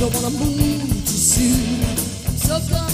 Don't wanna move too soon. So.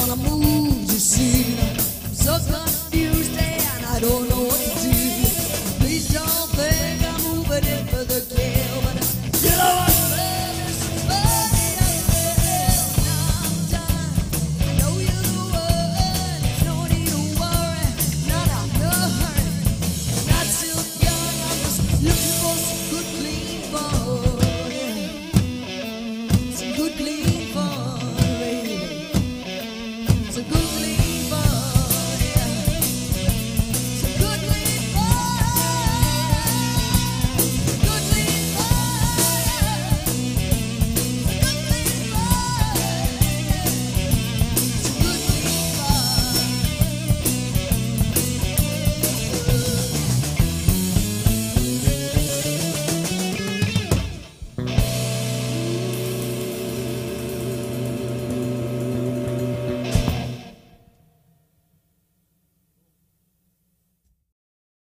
wanna move, you see.